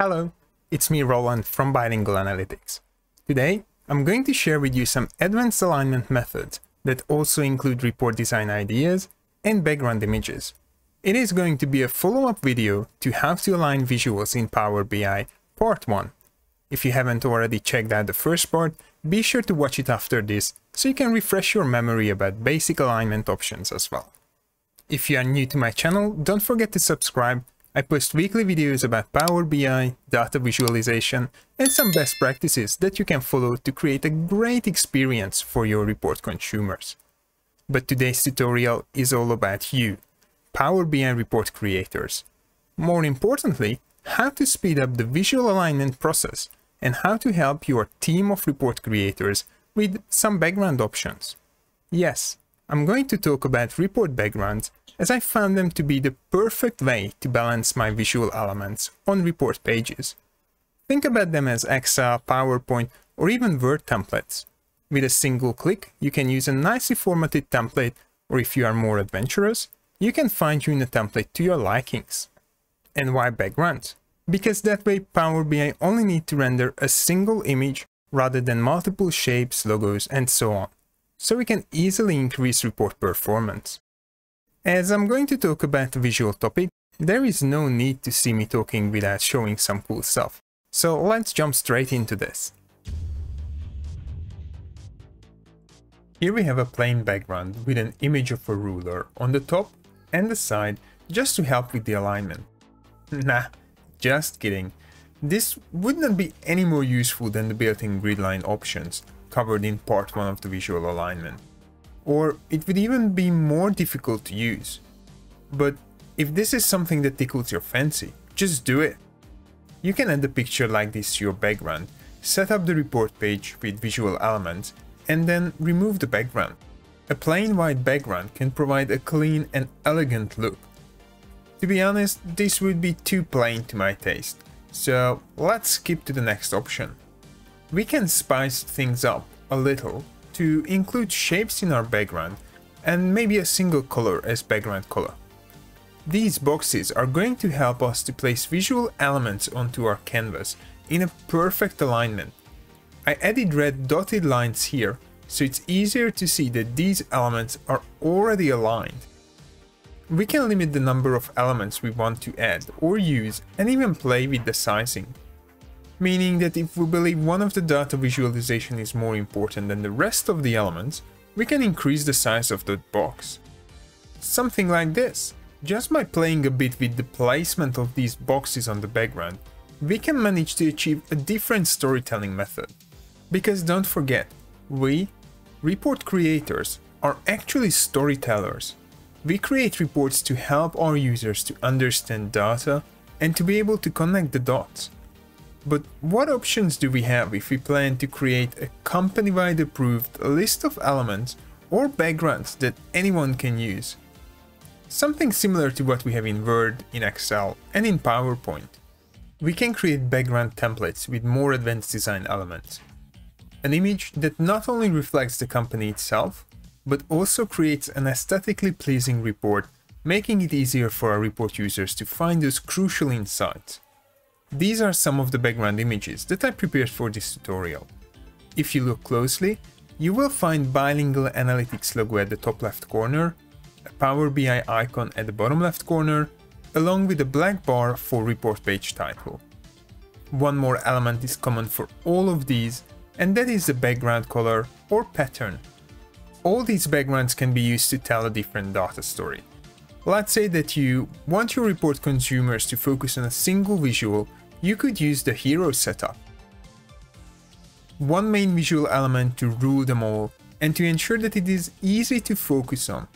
Hello, it's me Roland from Bilingual Analytics. Today, I'm going to share with you some advanced alignment methods that also include report design ideas and background images. It is going to be a follow-up video to how to align visuals in Power BI part 1. If you haven't already checked out the first part, be sure to watch it after this so you can refresh your memory about basic alignment options as well. If you are new to my channel, don't forget to subscribe I post weekly videos about Power BI, data visualization, and some best practices that you can follow to create a great experience for your report consumers. But today's tutorial is all about you, Power BI report creators. More importantly, how to speed up the visual alignment process and how to help your team of report creators with some background options. Yes, I'm going to talk about report backgrounds as I found them to be the perfect way to balance my visual elements on report pages. Think about them as Excel, PowerPoint, or even Word templates. With a single click, you can use a nicely formatted template, or if you are more adventurous, you can fine-tune a template to your likings. And why background? Because that way Power BI only need to render a single image rather than multiple shapes, logos, and so on. So we can easily increase report performance. As I'm going to talk about a visual topic, there is no need to see me talking without showing some cool stuff. So let's jump straight into this. Here we have a plain background with an image of a ruler on the top and the side just to help with the alignment. Nah, just kidding. This would not be any more useful than the built-in gridline options covered in part 1 of the visual alignment or it would even be more difficult to use. But if this is something that tickles your fancy, just do it. You can add a picture like this to your background, set up the report page with visual elements, and then remove the background. A plain white background can provide a clean and elegant look. To be honest, this would be too plain to my taste, so let's skip to the next option. We can spice things up a little to include shapes in our background and maybe a single color as background color. These boxes are going to help us to place visual elements onto our canvas in a perfect alignment. I added red dotted lines here so it's easier to see that these elements are already aligned. We can limit the number of elements we want to add or use and even play with the sizing meaning that if we believe one of the data visualization is more important than the rest of the elements, we can increase the size of that box. Something like this. Just by playing a bit with the placement of these boxes on the background, we can manage to achieve a different storytelling method. Because don't forget, we, report creators, are actually storytellers. We create reports to help our users to understand data and to be able to connect the dots. But what options do we have if we plan to create a company-wide approved list of elements or backgrounds that anyone can use? Something similar to what we have in Word, in Excel and in PowerPoint. We can create background templates with more advanced design elements. An image that not only reflects the company itself, but also creates an aesthetically pleasing report, making it easier for our report users to find those crucial insights. These are some of the background images that I prepared for this tutorial. If you look closely, you will find Bilingual Analytics logo at the top left corner, a Power BI icon at the bottom left corner, along with a black bar for report page title. One more element is common for all of these, and that is the background color or pattern. All these backgrounds can be used to tell a different data story. Let's say that you want your report consumers to focus on a single visual you could use the hero setup. One main visual element to rule them all and to ensure that it is easy to focus on.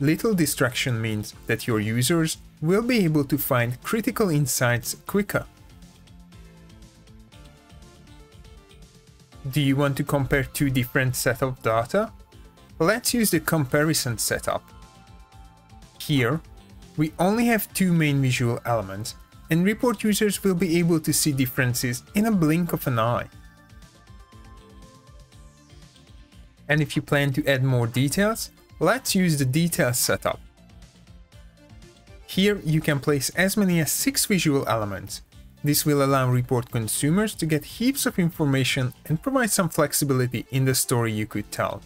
Little distraction means that your users will be able to find critical insights quicker. Do you want to compare two different sets of data? Let's use the comparison setup. Here, we only have two main visual elements and report users will be able to see differences in a blink of an eye. And if you plan to add more details, let's use the details setup. Here you can place as many as 6 visual elements. This will allow report consumers to get heaps of information and provide some flexibility in the story you could tell.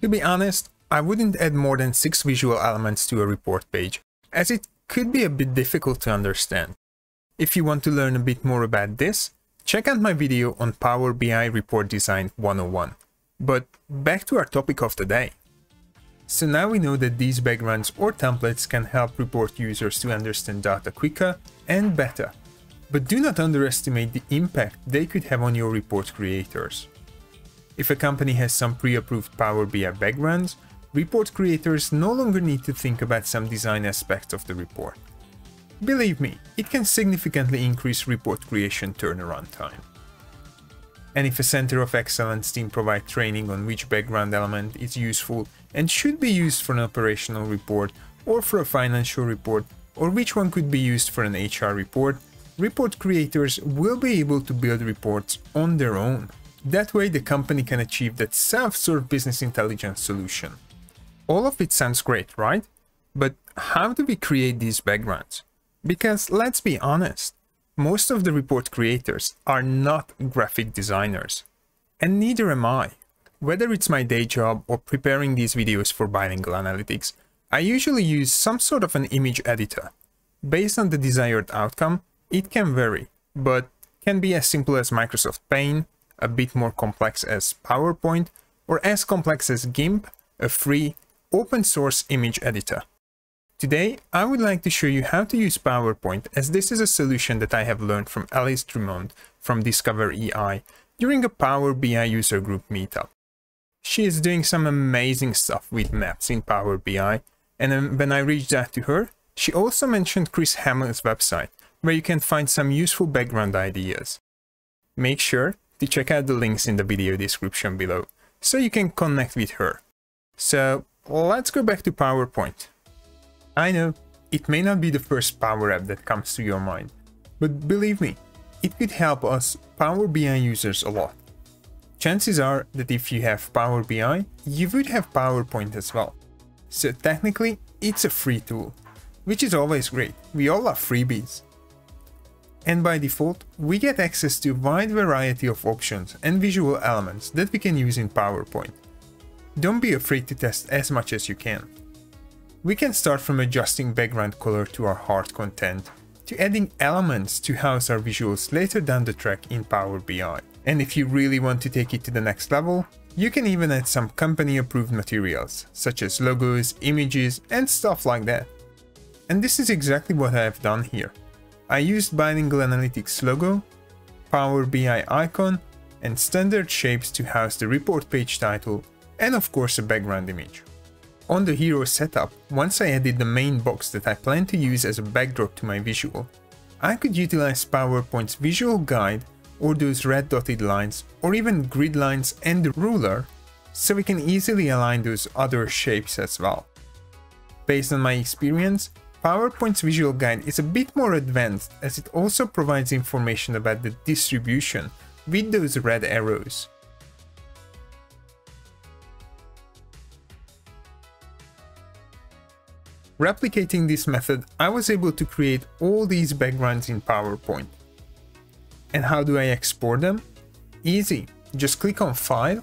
To be honest, I wouldn't add more than 6 visual elements to a report page, as it could be a bit difficult to understand. If you want to learn a bit more about this, check out my video on Power BI Report Design 101. But back to our topic of the day. So now we know that these backgrounds or templates can help report users to understand data quicker and better. But do not underestimate the impact they could have on your report creators. If a company has some pre-approved Power BI backgrounds, report creators no longer need to think about some design aspects of the report. Believe me, it can significantly increase report creation turnaround time. And if a Center of Excellence team provide training on which background element is useful and should be used for an operational report or for a financial report, or which one could be used for an HR report, report creators will be able to build reports on their own. That way the company can achieve that self-serve business intelligence solution. All of it sounds great, right? But how do we create these backgrounds? Because let's be honest, most of the report creators are not graphic designers. And neither am I. Whether it's my day job or preparing these videos for bilingual analytics, I usually use some sort of an image editor. Based on the desired outcome, it can vary, but can be as simple as Microsoft Paint, a bit more complex as PowerPoint, or as complex as GIMP, a free, open source image editor. Today, I would like to show you how to use PowerPoint as this is a solution that I have learned from Alice Drummond from Discover EI during a Power BI user group meetup. She is doing some amazing stuff with maps in Power BI, and when I reached out to her, she also mentioned Chris Hamill's website, where you can find some useful background ideas. Make sure to check out the links in the video description below, so you can connect with her. So let's go back to PowerPoint. I know, it may not be the first Power App that comes to your mind, but believe me, it could help us Power BI users a lot. Chances are that if you have Power BI, you would have PowerPoint as well. So technically, it's a free tool, which is always great, we all love freebies. And by default, we get access to a wide variety of options and visual elements that we can use in PowerPoint. Don't be afraid to test as much as you can. We can start from adjusting background color to our heart content, to adding elements to house our visuals later down the track in Power BI. And if you really want to take it to the next level, you can even add some company approved materials, such as logos, images, and stuff like that. And this is exactly what I have done here. I used Bilingual Analytics logo, Power BI icon, and standard shapes to house the report page title, and of course a background image. On the hero setup, once I added the main box that I plan to use as a backdrop to my visual, I could utilize PowerPoint's visual guide or those red dotted lines or even grid lines and the ruler so we can easily align those other shapes as well. Based on my experience, PowerPoint's visual guide is a bit more advanced as it also provides information about the distribution with those red arrows. Replicating this method, I was able to create all these backgrounds in PowerPoint. And how do I export them? Easy, just click on File,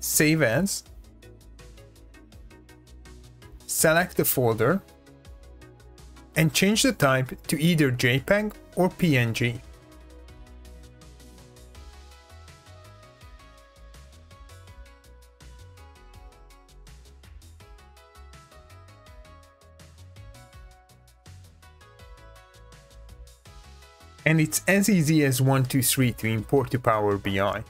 Save As, select the folder, and change the type to either JPEG or PNG. And it's as easy as 123 to import to Power BI.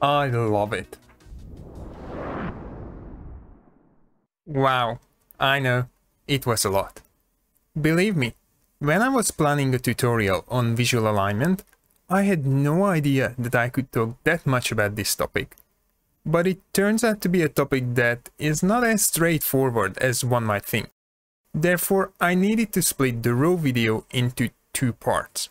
I love it. Wow, I know, it was a lot. Believe me, when I was planning a tutorial on visual alignment, I had no idea that I could talk that much about this topic. But it turns out to be a topic that is not as straightforward as one might think. Therefore, I needed to split the raw video into two parts.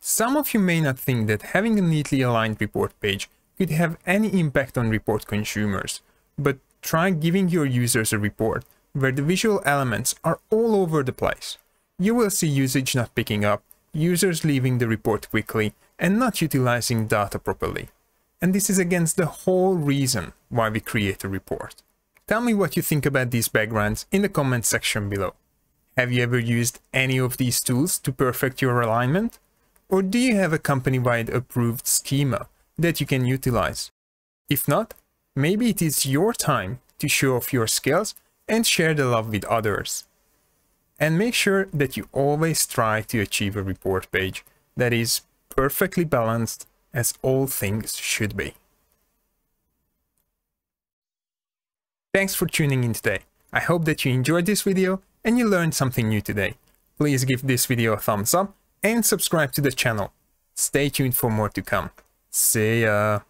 Some of you may not think that having a neatly aligned report page could have any impact on report consumers, but try giving your users a report where the visual elements are all over the place. You will see usage not picking up, users leaving the report quickly, and not utilizing data properly. And this is against the whole reason why we create a report. Tell me what you think about these backgrounds in the comment section below. Have you ever used any of these tools to perfect your alignment? Or do you have a company-wide approved schema that you can utilize? If not, maybe it is your time to show off your skills and share the love with others. And make sure that you always try to achieve a report page that is perfectly balanced as all things should be. Thanks for tuning in today. I hope that you enjoyed this video and you learned something new today. Please give this video a thumbs up and subscribe to the channel. Stay tuned for more to come. See ya!